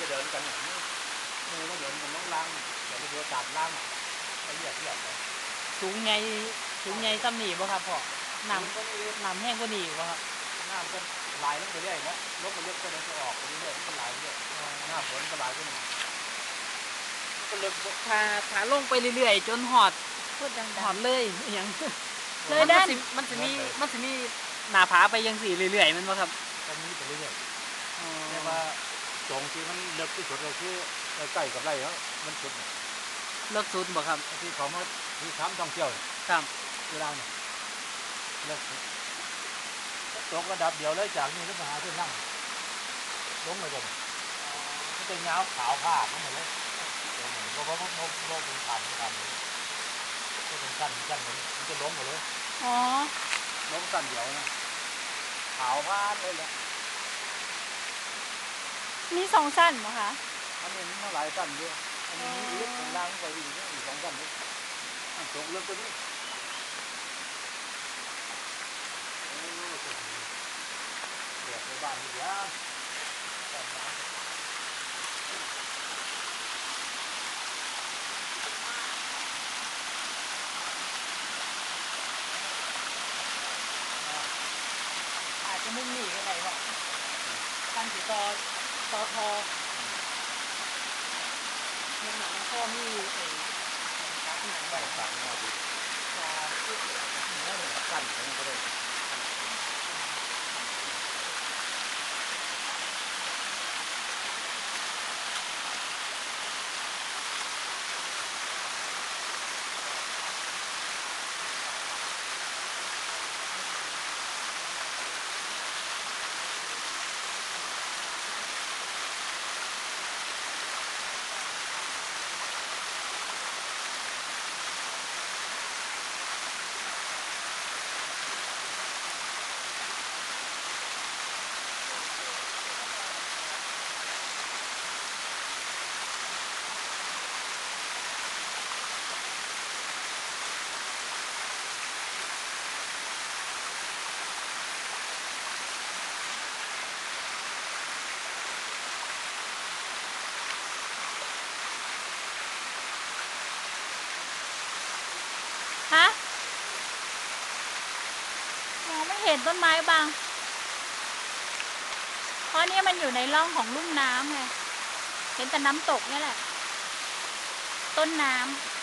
จะเดินกันอย่างนี้มือก็เดินมันต้องล้างเดี๋ยวไปเดินตัดล้างไปเหยียบเหยียบไปสูงใหญ่สูงใหญ่ซ้ำนี่บ่ครับพ่อน้น้ำก็นี่ำน้ำแห้งกว่านี้บ่ครับน้ำก็ไหลลงไปเรื่อยนะลงไปเรื่อยก็เดินจะออกไปเรื่อยๆมันก็ไหลเรื่อยหน้าฝนก็ไหลขึ้นมาก็เลยถ้าถ้าลงไปเรื่อยๆจนหอดพูดดังหอดเลยอหย่างเลยมันด้านสิมันสิมีมันสิมีหน้าผาไปยังสี่เรื่อยๆแมันบ่ครับก็มีไปเรื่อยอ๋อๆแต่ว่า ตรงที่มันเลิกที่สุดก็คือใกล้กับไรแล้วมันสุดน่ะเลิกสุดบ่ครับที่เขามาที่ค้ำท่องเที่ยวเนี่ยครับเวลาเนี่ยเลิกสุดตกระดับเดียวเลยจากนี้ขึ้นมาหาที่นั่งลงไปเลยมันจะยาวขาวผ้าทั้งหมดเลยเพราะว่าเพราะว่าเพราะเป็นขันขันเลยเป็นสั้นสั้นมันจะล้มหมดเลยอ๋อล้มสั้นเดียวนะขาวผ้าเลยแหละ มีสองสั้นเหรอคะอันนี้มันเท่าไหร่สั้นเดียวอันนี้มีลึกเป็นล่างไปอีกอีกสองสั้นด้วยอันตกเลิกตัวนี้โอ้โหเดือดในบ้านนี่เดียวบ้านน้ำอาจจะมุ่งหนีก็ได้ว่าตั้งสิต่อ ต่อทอเงินหนังพ่อมีไอ้ตักหนังไว้ต่างๆมาดูจะเนื้อเนี่ยสั้นของมันก็ได้ ห็นต้นไม้บาง เพราะนี่มันอยู่ในร่องของลุ่มน้ำไง เห็นแต่น้ำตกนี่แหละ ต้นน้ำ